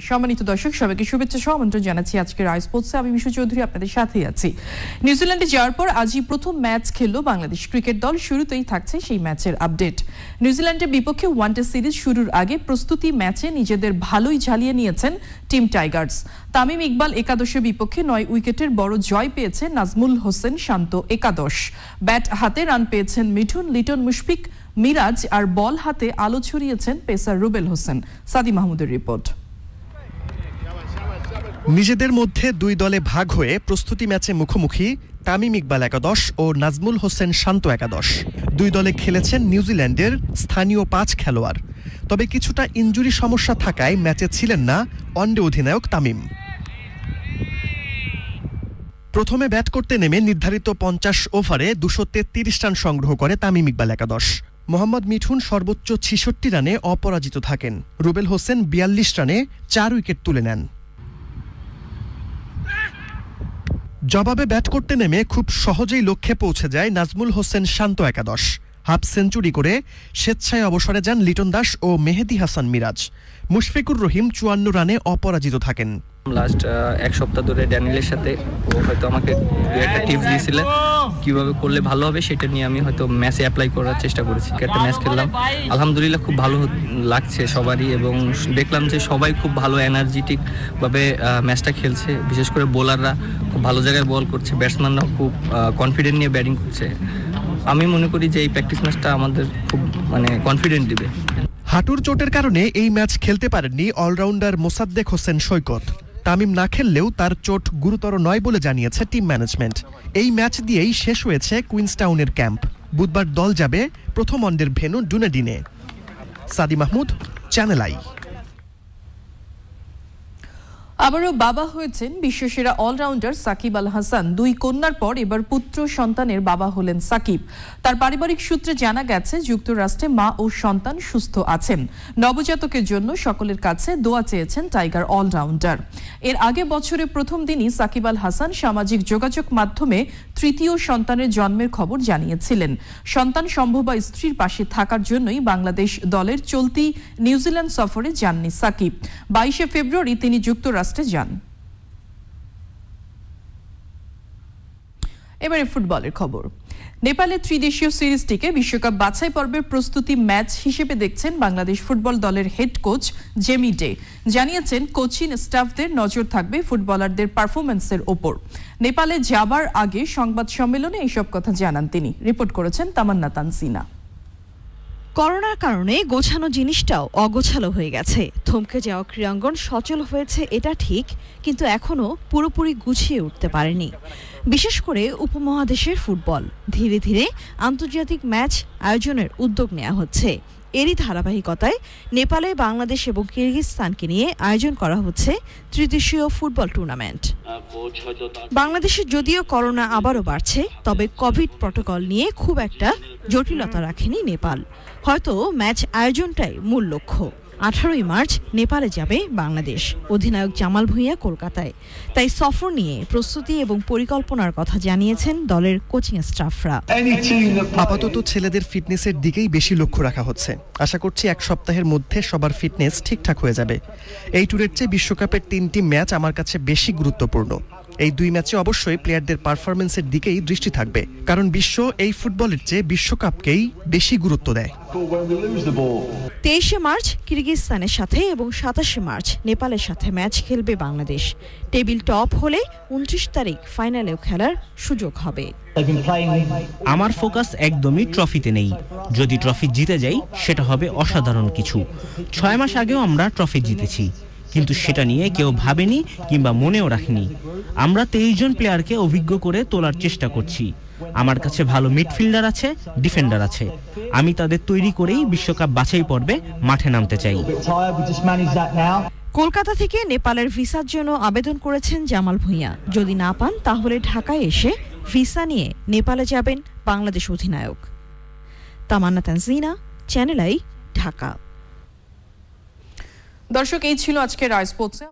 সম্মানিত দর্শক, সবাইকে শুভেচ্ছা সহ আমন্ত্রণ জানাচ্ছি আজকের আই স্পোর্টসে আমি মিশু চৌধুরী আপনাদের সাথেই আছি। নিউজিল্যান্ডে যাওয়ার পর আজই প্রথম ম্যাচ খেললো বাংলাদেশ ক্রিকেট দল। শুরুতেই থাকছে সেই ম্যাচের আপডেট। নিউজিল্যান্ডের বিপক্ষে ওয়ানডে সিরিজ শুরুর আগে প্রস্তুতি ম্যাচে নিজেদের ভালোই ঝালিয়ে নিয়েছেন টিম টাইগার্স। তামিম ইকবাল একাদশের বিপক্ষে নয় উইকেটের বড় জয় পেয়েছে নাজমুল হোসেন শান্ত একাদশ। ব্যাট হাতে রান পেয়েছেন মিঠুন, লিটন মুশফিক, মিরাজ আর বল হাতে আলো ছড়িয়েছেন পেসার রুবেল হোসেন। সাদি মাহমুদের রিপোর্ট। নিজেদের মধ্যে দুই দলে ভাগ হয়ে প্রস্তুতি ম্যাচে মুখোমুখি তামিম ইকবাল একাদশ ও নাজমুল হোসেন শান্ত একাদশ। দুই দলে খেলেছেন নিউজিল্যান্ডের স্থানীয় পাঁচ খেলোয়াড়। তবে কিছুটা ইঞ্জুরি সমস্যা থাকায় ম্যাচে ছিলেন না ওয়ানডে অধিনায়ক তামিম। প্রথমে ব্যাট করতে নেমে নির্ধারিত পঞ্চাশ ওভারে দুশো তেত্রিশ রান সংগ্রহ করে তামিম ইকবাল একাদশ। মোহাম্মদ মিঠুন সর্বোচ্চ ছিষট্টি রানে অপরাজিত থাকেন। রুবেল হোসেন বিয়াল্লিশ রানে চার উইকেট তুলে নেন। জবাবে ব্যাট করতে নেমে খুব সহজেই লক্ষ্যে পৌঁছে যায় নাজমুল হোসেন শান্ত একাদশ। হাফ সেঞ্চুরি করে স্বেচ্ছায় অবসরে যান লিটন দাস ও মেহেদি হাসান মিরাজ। মুশফিকুর রহিম চুয়ান্ন রানে অপরাজিত থাকেন। লাস্ট এক সপ্তাহ ধরে ড্যানিয়েলের সাথে। ও হয়তো আমাকে দু একটা টিপস দিয়েছিলেন কীভাবে করলে ভালো হবে সেটা নিয়ে আমি হয়তো ম্যাচে অ্যাপ্লাই করার চেষ্টা করেছি। একটা ম্যাচ খেললাম। আলহামদুলিল্লাহ খুব ভালো লাগছে সবারই এবং দেখলাম যে সবাই খুব ভালো এনার্জেটিক ভাবে ম্যাচটা খেলছে। বিশেষ করে বোলাররা খুব ভালো জায়গায় বল করছে। ব্যাটসম্যানরাও খুব কনফিডেন্ট নিয়ে ব্যাটিং করছে। আমি মনে করি যে এই প্র্যাকটিস ম্যাচটা আমাদের খুব মানে কনফিডেন্ট দিবে। হাঁটুর চোটের কারণে এই ম্যাচ খেলতে পারেননি অলরাউন্ডার মোসাদ্দেক হোসেন সৈকত। তামিম না খেললেও তার চোট গুরুতর নয় বলে জানিয়েছে টিম ম্যানেজমেন্ট। এই ম্যাচ দিয়েই শেষ হয়েছে কুইন্সটাউনের ক্যাম্প। বুধবার দল যাবে প্রথম অন্ডের ভেনু ডুনেডিনে। Sadi Mahmud Channel I. আবারও বাবা হয়েছেন বিশ্বসেরা অলরাউন্ডার সাকিব আল হাসান। দুই কন্যার পর এবার পুত্র সন্তানের বাবা হলেন সাকিব। তার পারিবারিক সূত্রে জানা গেছে, যুক্তরাষ্ট্রে মা ও সন্তান সুস্থ আছেন। নবজাতকের জন্য সকলের কাছে দোয়া চেয়েছেন টাইগার অলরাউন্ডার। এর আগে বছরের প্রথম দিনই সাকিব আল হাসান সামাজিক যোগাযোগ মাধ্যমে তৃতীয় সন্তানের জন্মের খবর জানিয়েছিলেন। সন্তান সম্ভবা স্ত্রীর পাশে থাকার জন্যই বাংলাদেশ দলের চলতি নিউজিল্যান্ড সফরে যাননি সাকিব। বাইশে ফেব্রুয়ারি তিনি যুক্তরাষ্ট্র যুক্তরাষ্ট্রে যান এবারে ফুটবলের খবর। নেপালের ত্রিদেশীয় সিরিজটিকে বিশ্বকাপ বাছাই পর্বের প্রস্তুতি ম্যাচ হিসেবে দেখছেন বাংলাদেশ ফুটবল দলের হেড কোচ জেমি ডে। জানিয়েছেন কোচিং স্টাফদের নজর থাকবে ফুটবলারদের পারফরমেন্সের ওপর। নেপালে যাবার আগে সংবাদ সম্মেলনে এইসব কথা জানান তিনি। রিপোর্ট করেছেন তামান্না তানসিনা। করোনার কারণে গোছানো জিনিসটাও অগোছালো হয়ে গেছে। থমকে যাওয়া ক্রীড়াঙ্গন সচল হয়েছে, এটা ঠিক, কিন্তু এখনও পুরোপুরি গুছিয়ে উঠতে পারেনি। বিশেষ করে উপমহাদেশের ফুটবল। ধীরে ধীরে আন্তর্জাতিক ম্যাচ আয়োজনের উদ্যোগ নেওয়া হচ্ছে। এরই ধারাবাহিকতায় নেপালে বাংলাদেশ এবং কিরগিজস্তানকে নিয়ে আয়োজন করা হচ্ছে ত্রিদেশীয় ফুটবল টুর্নামেন্ট। বাংলাদেশে যদিও করোনা আবারও বাড়ছে, তবে কোভিড প্রটোকল নিয়ে খুব একটা জটিলতা রাখেনি নেপাল। হয়তো ম্যাচ আয়োজনটাই মূল লক্ষ্য। আঠারোই মার্চ নেপালে যাবে বাংলাদেশ। অধিনায়ক জামাল ভুঁইয়া কলকাতায়। তাই সফর নিয়ে প্রস্তুতি এবং পরিকল্পনার কথা জানিয়েছেন দলের কোচিং স্টাফরা। আপাতত ছেলেদের ফিটনেসের দিকেই বেশি লক্ষ্য রাখা হচ্ছে। আশা করছি এক সপ্তাহের মধ্যে সবার ফিটনেস ঠিকঠাক হয়ে যাবে। এই ট্যুরের চেয়ে বিশ্বকাপের তিনটি ম্যাচ আমার কাছে বেশি গুরুত্বপূর্ণ। এই দুই ম্যাচে অবশ্যই প্লেয়ারদের পারফরমেন্সের দিকেই দৃষ্টি থাকবে কারণ বিশ্ব এই ফুটবলের চেয়ে বিশ্বকাপকেই বেশি গুরুত্ব দেয়। তেইশে মার্চ কিরগিজস্তানের সাথে এবং সাতাশে মার্চ নেপালের সাথে ম্যাচ খেলবে বাংলাদেশ। টেবিল টপ হলে উনত্রিশ তারিখ ফাইনালেও খেলার সুযোগ হবে। আমার ফোকাস একদমই ট্রফিতে নেই। যদি ট্রফি জিতে যাই সেটা হবে অসাধারণ কিছু। ছয় মাস আগেও আমরা ট্রফি জিতেছি। কিন্তু সেটা নিয়ে কেউ ভাবেনি কিংবা মনেও রাখেনি। আমরা তেইশ জন প্লেয়ারকে অভিজ্ঞ করে তোলার চেষ্টা করছি। আমার কাছে ভালো মিডফিল্ডার আছে ডিফেন্ডার আছে। আমি তাদের তৈরি করেই বিশ্বকাপ বাছাই পর্বে মাঠে নামতে চাই। কলকাতা থেকে নেপালের ভিসার জন্য আবেদন করেছেন জামাল ভুঁইয়া। যদি না পান, তাহলে ঢাকায় এসে ভিসা নিয়ে নেপালে যাবেন বাংলাদেশ অধিনায়ক। Tamanna Tanzina Channel I, Dhaka. দর্শক এই ছিল আজকের রায় স্পোর্টসে